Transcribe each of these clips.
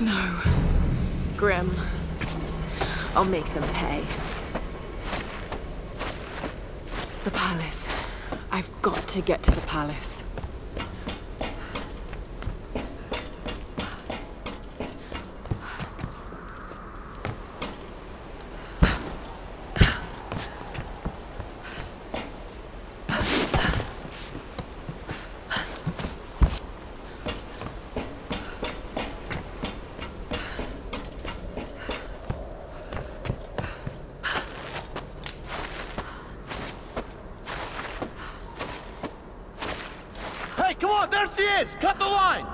No. Grim. I'll make them pay. The palace. I've got to get to the palace. Hey, come on, there she is! Cut the line!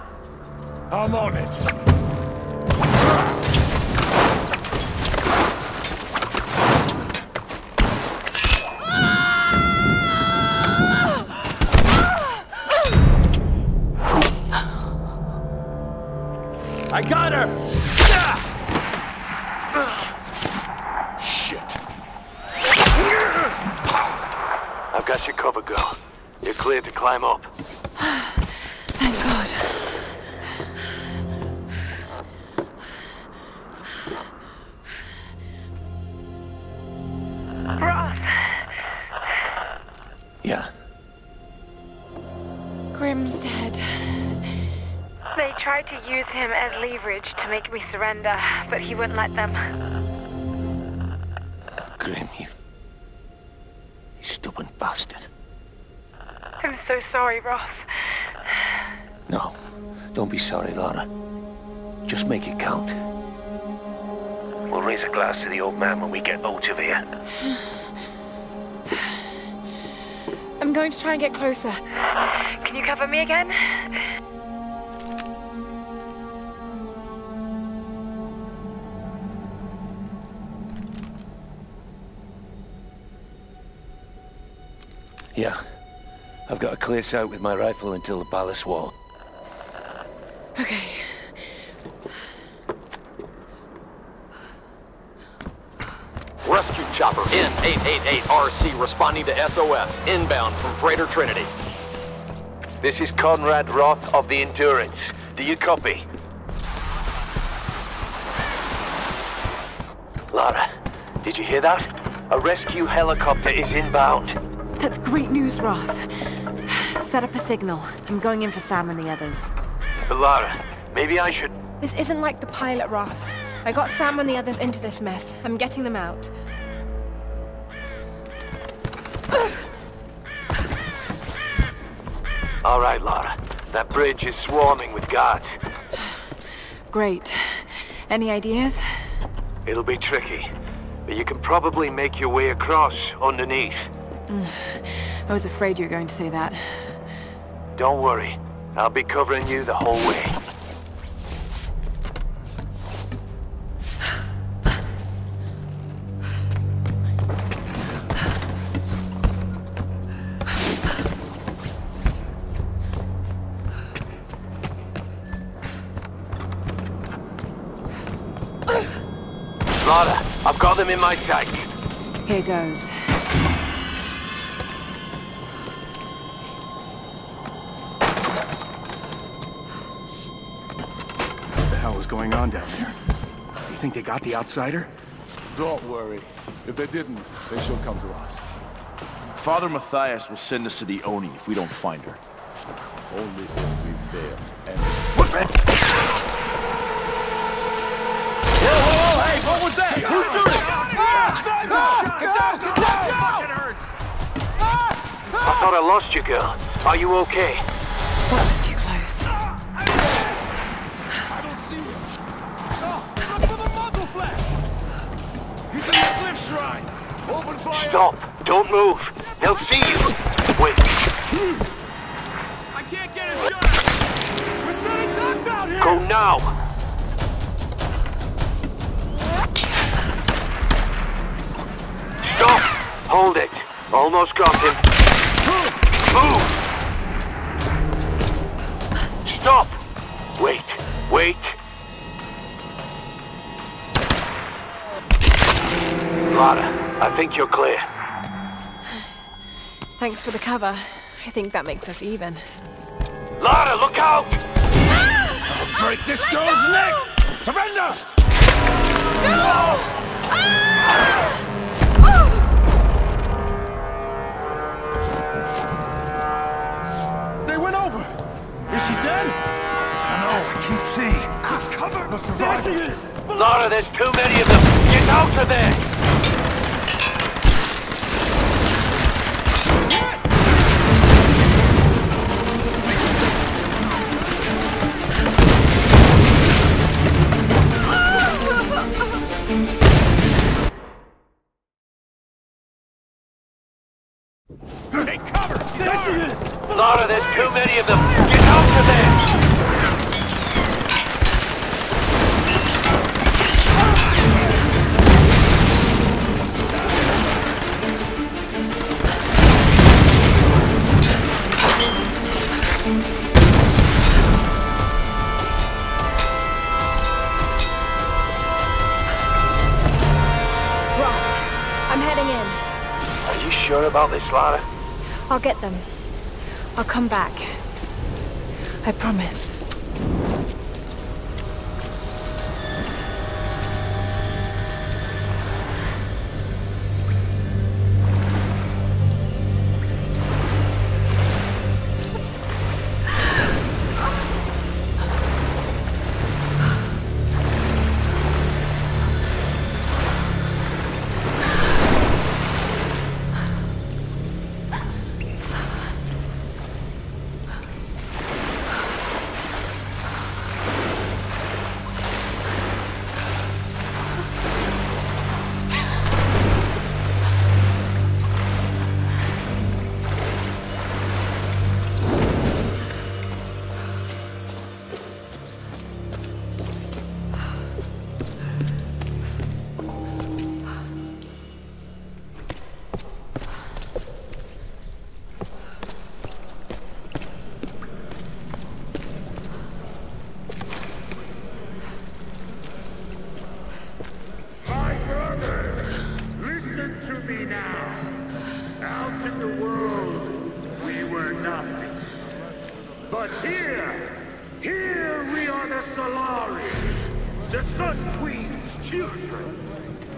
I'm on it. I got her! Shit. I've got you covered, girl. You're cleared to climb up. Tried to use him as leverage to make me surrender, but he wouldn't let them. Grim, you... you stupid bastard. I'm so sorry, Roth. No, don't be sorry, Lara. Just make it count. We'll raise a glass to the old man when we get out of here. I'm going to try and get closer. Can you cover me again? Yeah. I've got a clear sight with my rifle until the palace wall. Okay. Rescue chopper N888RC responding to SOS, inbound from Freighter Trinity. This is Conrad Roth of the Endurance. Do you copy? Lara, did you hear that? A rescue helicopter is inbound. That's great news, Roth. Set up a signal. I'm going in for Sam and the others. Lara, maybe I should... This isn't like the pilot, Roth. I got Sam and the others into this mess. I'm getting them out. All right, Lara. That bridge is swarming with guards. Great. Any ideas? It'll be tricky, but you can probably make your way across underneath. I was afraid you were going to say that. Don't worry. I'll be covering you the whole way. Lara, I've got them in my sight. Here goes. Going on down there? Do you think they got the outsider? Don't worry. If they didn't, they shall come to us. Father Mathias will send us to the Oni if we don't find her. Only if we fail. And What's that? Whoa, whoa, whoa, hey, what was that? Who's shooting? Ah, ah, ah, I thought I lost you, girl. Are you okay? That was Stop. Don't move. They'll see you. Wait. I can't get a shot! We're setting ducks out here. Go now. Stop. Hold it. Almost got him. Move. Stop. Wait. Wait. I think you're clear. Thanks for the cover. I think that makes us even. Lara, look out! Ah! break this ah! girl's neck! Surrender! Ah! They went over! Is she dead? I know, I can't see. Good cover! There she is! Lara, there's too many of them. Get out of there! There's too many of them. Get out of there! Roth, I'm heading in. Are you sure about this, Lara? I'll get them. I'll come back. I promise. Out in the world, we were nothing. But here, here we are the Solarii, the Sun Queen's children.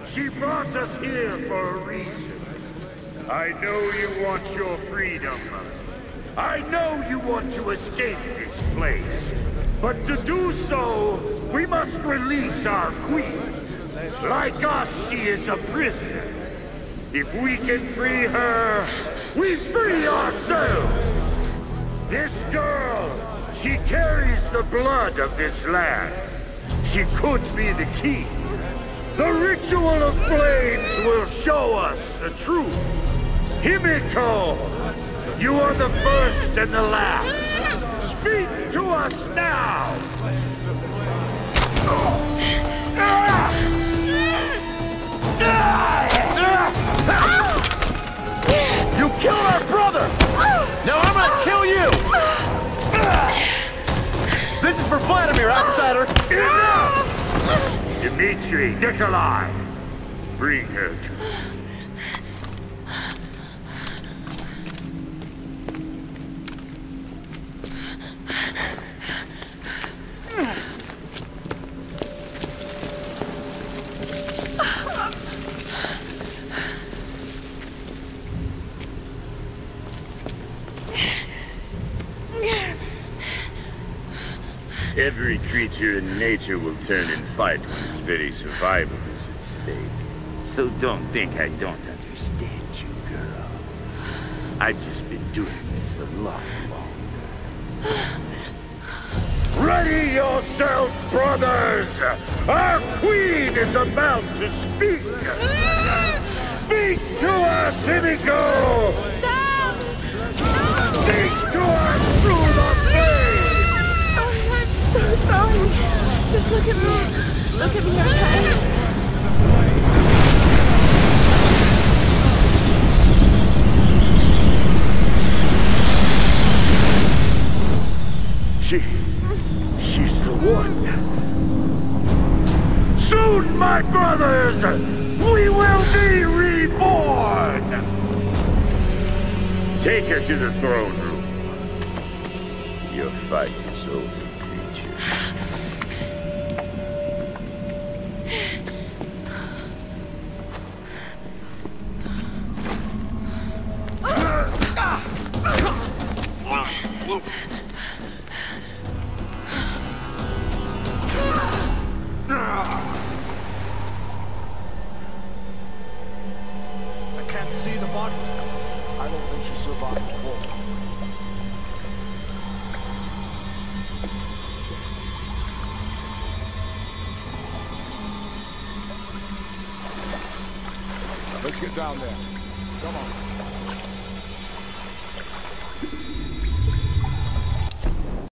She brought us here for a reason. I know you want your freedom. I know you want to escape this place. But to do so, we must release our queen. Like us, she is a prisoner. If we can free her, we free ourselves. This girl, she carries the blood of this land. She could be the key. The ritual of flames will show us the truth. Himiko, you are the first and the last. Speak to us now. You is for Vladimir, outsider! Enough! Dmitri, Nikolai, bring her to me. Every in nature will turn and fight when its very survival is at stake. So don't think I don't understand you, girl. I've just been doing this a lot longer. Ready yourself, brothers! Our queen is about to speak! Speak to us, Himiko! Look at me. Look at me, okay? She... she's the one. Soon, my brothers, we will be reborn! Take her to the throne room. Your fight I don't think she survived the fall. Let's get down there. Come on.